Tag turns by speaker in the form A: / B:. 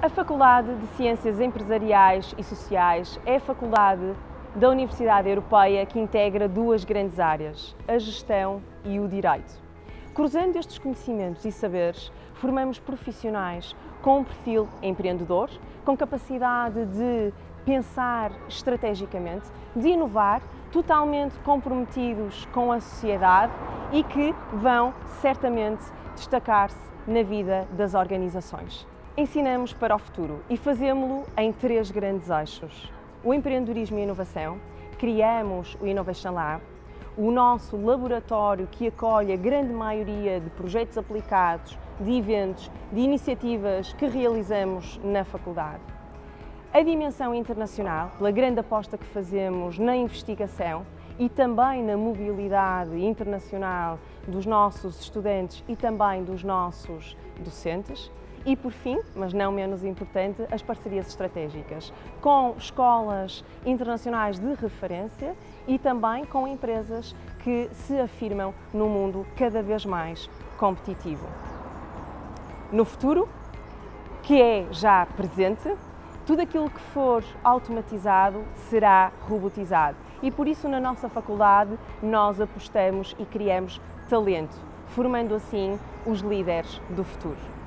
A: A Faculdade de Ciências Empresariais e Sociais é a faculdade da Universidade Europeia que integra duas grandes áreas, a gestão e o direito. Cruzando estes conhecimentos e saberes, formamos profissionais com um perfil empreendedor, com capacidade de pensar estrategicamente, de inovar, totalmente comprometidos com a sociedade e que vão certamente destacar-se na vida das organizações ensinamos para o futuro e fazemos-lo em três grandes eixos. O empreendedorismo e inovação, criamos o Innovation Lab, o nosso laboratório que acolhe a grande maioria de projetos aplicados, de eventos, de iniciativas que realizamos na faculdade. A dimensão internacional, pela grande aposta que fazemos na investigação e também na mobilidade internacional dos nossos estudantes e também dos nossos docentes. E por fim, mas não menos importante, as parcerias estratégicas com escolas internacionais de referência e também com empresas que se afirmam num mundo cada vez mais competitivo. No futuro, que é já presente, tudo aquilo que for automatizado será robotizado. E por isso, na nossa faculdade, nós apostamos e criamos talento, formando assim os líderes do futuro.